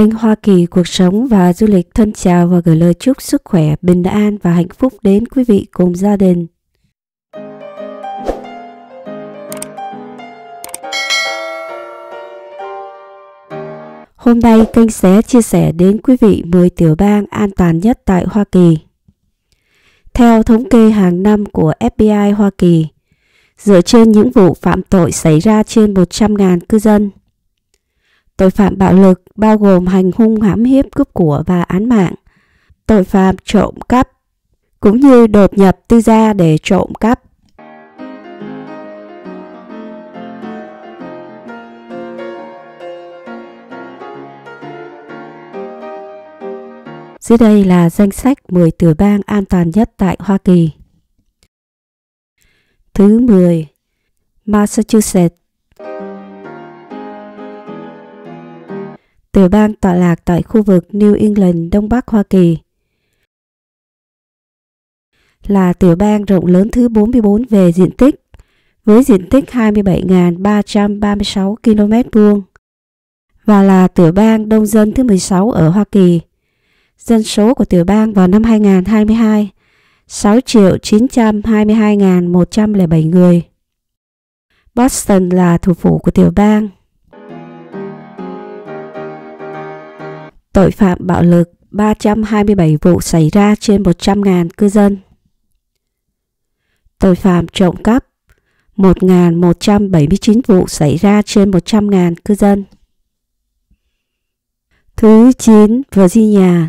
kênh Hoa Kỳ Cuộc Sống và Du lịch thân chào và gửi lời chúc sức khỏe, bình an và hạnh phúc đến quý vị cùng gia đình. Hôm nay kênh sẽ chia sẻ đến quý vị 10 tiểu bang an toàn nhất tại Hoa Kỳ. Theo thống kê hàng năm của FBI Hoa Kỳ, dựa trên những vụ phạm tội xảy ra trên 100.000 cư dân, Tội phạm bạo lực bao gồm hành hung hãm hiếp cướp của và án mạng, tội phạm trộm cắp, cũng như đột nhập tư gia để trộm cắp. Dưới đây là danh sách 10 tiểu bang an toàn nhất tại Hoa Kỳ. Thứ 10. Massachusetts tiểu bang tọa lạc tại khu vực New England, Đông Bắc Hoa Kỳ. Là tiểu bang rộng lớn thứ 44 về diện tích, với diện tích 27.336 km vuông và là tiểu bang đông dân thứ 16 ở Hoa Kỳ. Dân số của tiểu bang vào năm 2022 6 triệu 922.107 người. Boston là thủ phủ của tiểu bang Tội phạm bạo lực 327 vụ xảy ra trên 100.000 cư dân. Tội phạm trộm cắp 1.179 vụ xảy ra trên 100.000 cư dân. Thứ 9. Virginia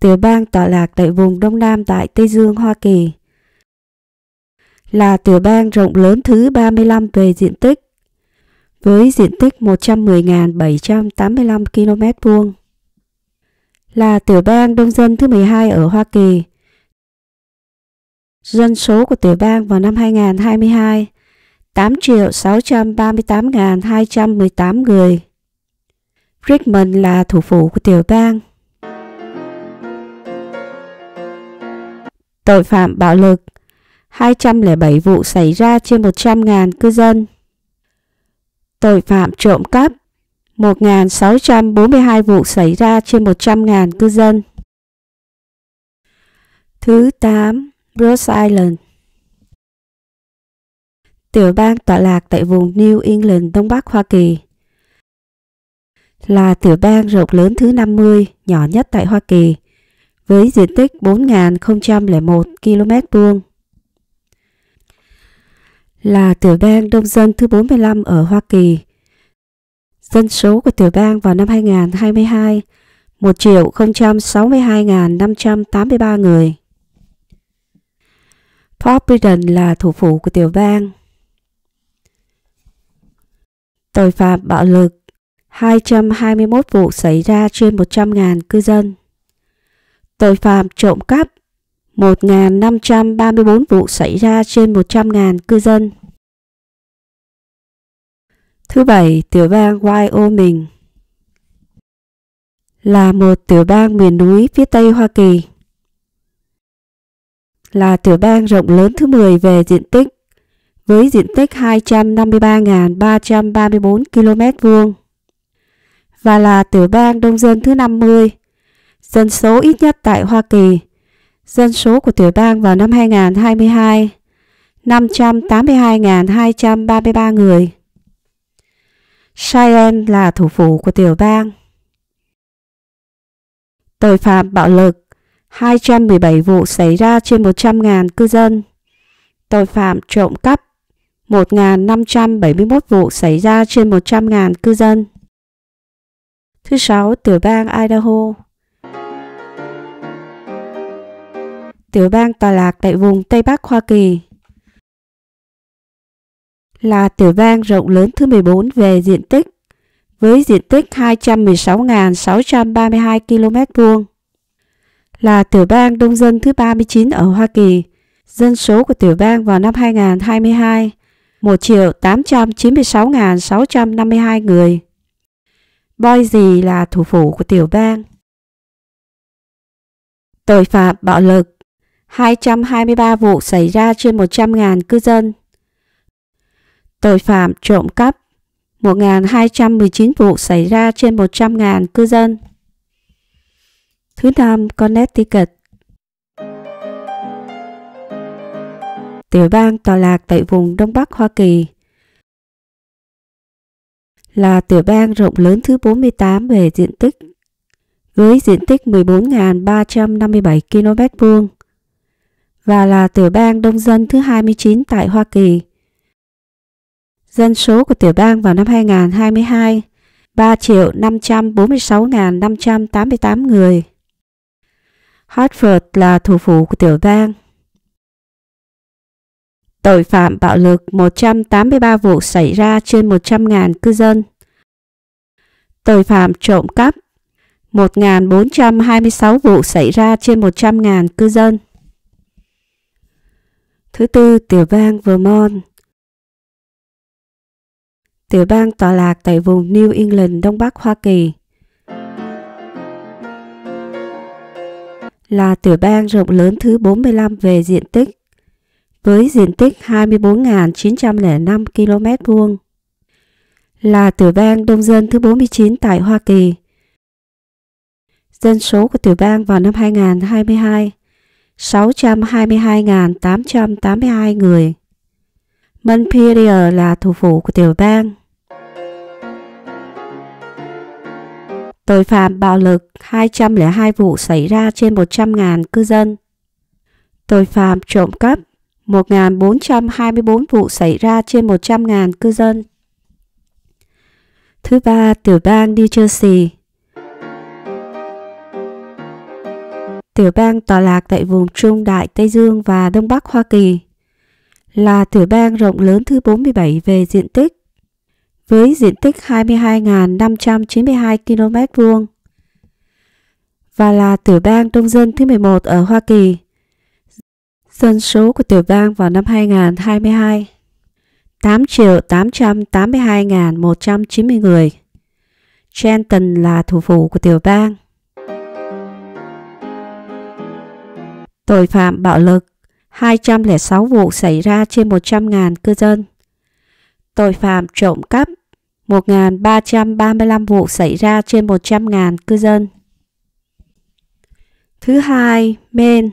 Tiểu bang tọa lạc tại vùng Đông Nam tại Tây Dương, Hoa Kỳ là tiểu bang rộng lớn thứ 35 về diện tích với diện tích 110.785 km vuông. Là tiểu bang đông dân thứ 12 ở Hoa Kỳ. Dân số của tiểu bang vào năm 2022 8.638.218 người. Richmond là thủ phủ của tiểu bang. Tội phạm bạo lực 207 vụ xảy ra trên 100.000 cư dân tội phạm trộm cắp 1.642 vụ xảy ra trên 100.000 cư dân. Thứ 8. Rhode Island Tiểu bang tọa lạc tại vùng New England, Đông Bắc Hoa Kỳ. Là tiểu bang rộng lớn thứ 50, nhỏ nhất tại Hoa Kỳ, với diện tích 4.001 km vuông là tiểu bang đông dân thứ 45 ở Hoa Kỳ. Dân số của tiểu bang vào năm 2022 1 triệu 062.583 người. Providence là thủ phủ của tiểu bang. Tội phạm bạo lực 221 vụ xảy ra trên 100.000 cư dân. Tội phạm trộm cắp 1.534 vụ xảy ra trên 100.000 cư dân. Thứ bảy, tiểu bang Wyoming là một tiểu bang miền núi phía Tây Hoa Kỳ. Là tiểu bang rộng lớn thứ 10 về diện tích, với diện tích 253.334 km vuông và là tiểu bang đông dân thứ 50, dân số ít nhất tại Hoa Kỳ Dân số của tiểu bang vào năm 2022 582.233 người. Cheyenne là thủ phủ của tiểu bang. Tội phạm bạo lực 217 vụ xảy ra trên 100.000 cư dân. Tội phạm trộm cắp 1.571 vụ xảy ra trên 100.000 cư dân. Thứ sáu, tiểu bang Idaho tiểu bang tọa lạc tại vùng Tây Bắc Hoa Kỳ. Là tiểu bang rộng lớn thứ 14 về diện tích, với diện tích 216.632 km vuông. Là tiểu bang đông dân thứ 39 ở Hoa Kỳ. Dân số của tiểu bang vào năm 2022 1 triệu 896.652 người. Boise là thủ phủ của tiểu bang. Tội phạm bạo lực 223 vụ xảy ra trên 100.000 cư dân. Tội phạm trộm cắp 1.219 vụ xảy ra trên 100.000 cư dân. Thứ năm, Connecticut. Tiểu bang tọa lạc tại vùng Đông Bắc Hoa Kỳ là tiểu bang rộng lớn thứ 48 về diện tích với diện tích 14.357 km vuông và là tiểu bang đông dân thứ 29 tại Hoa Kỳ. Dân số của tiểu bang vào năm 2022 3 triệu 546.588 người. Hartford là thủ phủ của tiểu bang. Tội phạm bạo lực 183 vụ xảy ra trên 100.000 cư dân. Tội phạm trộm cắp 1.426 vụ xảy ra trên 100.000 cư dân. Thứ tư, tiểu bang Vermont. Tiểu bang tọa lạc tại vùng New England, Đông Bắc Hoa Kỳ. Là tiểu bang rộng lớn thứ 45 về diện tích, với diện tích 24.905 km vuông. Là tiểu bang đông dân thứ 49 tại Hoa Kỳ. Dân số của tiểu bang vào năm 2022 622.882 người. Montpelier là thủ phủ của tiểu bang. Tội phạm bạo lực 202 vụ xảy ra trên 100.000 cư dân. Tội phạm trộm cắp 1.424 vụ xảy ra trên 100.000 cư dân. Thứ ba, tiểu bang New Jersey Tiểu bang tọa lạc tại vùng Trung Đại Tây Dương và Đông Bắc Hoa Kỳ, là tiểu bang rộng lớn thứ 47 về diện tích, với diện tích 22.592 km vuông và là tiểu bang đông dân thứ 11 ở Hoa Kỳ. Dân số của tiểu bang vào năm 2022 8 triệu 882.190 người. Trenton là thủ phủ của tiểu bang. Tội phạm bạo lực 206 vụ xảy ra trên 100.000 cư dân. Tội phạm trộm cắp 1.335 vụ xảy ra trên 100.000 cư dân. Thứ hai, Maine.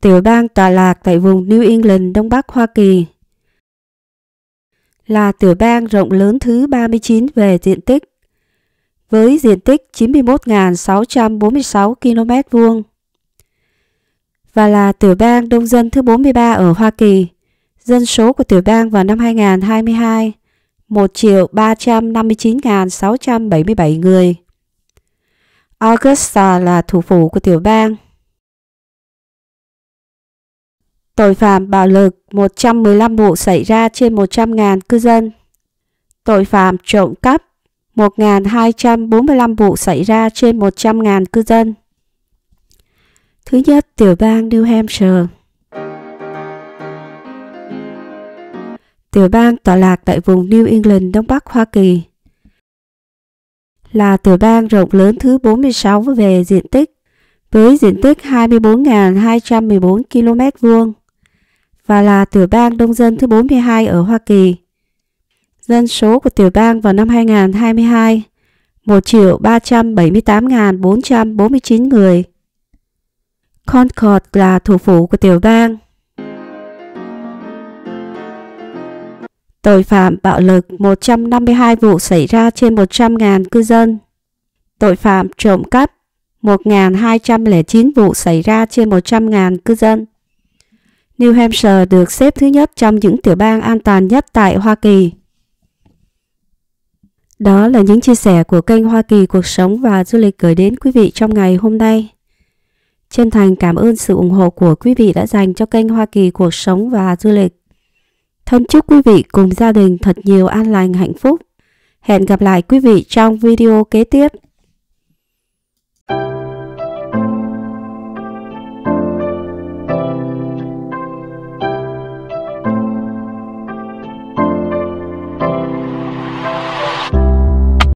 Tiểu bang tọa lạc tại vùng New England, Đông Bắc Hoa Kỳ. Là tiểu bang rộng lớn thứ 39 về diện tích với diện tích 91.646 km vuông và là tiểu bang đông dân thứ 43 ở Hoa Kỳ. Dân số của tiểu bang vào năm 2022 1 triệu 359.677 người. Augusta là thủ phủ của tiểu bang. Tội phạm bạo lực 115 vụ xảy ra trên 100.000 cư dân. Tội phạm trộm cắp 1.245 vụ xảy ra trên 100.000 cư dân. Thứ nhất, tiểu bang New Hampshire. Tiểu bang tọa lạc tại vùng New England, Đông Bắc Hoa Kỳ. Là tiểu bang rộng lớn thứ 46 về diện tích, với diện tích 24.214 km vuông và là tiểu bang đông dân thứ 42 ở Hoa Kỳ. Dân số của tiểu bang vào năm 2022 1 triệu 378.449 người. Concord là thủ phủ của tiểu bang. Tội phạm bạo lực 152 vụ xảy ra trên 100.000 cư dân. Tội phạm trộm cắp 1.209 vụ xảy ra trên 100.000 cư dân. New Hampshire được xếp thứ nhất trong những tiểu bang an toàn nhất tại Hoa Kỳ. Đó là những chia sẻ của kênh Hoa Kỳ Cuộc Sống và Du lịch gửi đến quý vị trong ngày hôm nay. Chân thành cảm ơn sự ủng hộ của quý vị đã dành cho kênh Hoa Kỳ Cuộc Sống và Du lịch. Thân chúc quý vị cùng gia đình thật nhiều an lành hạnh phúc. Hẹn gặp lại quý vị trong video kế tiếp.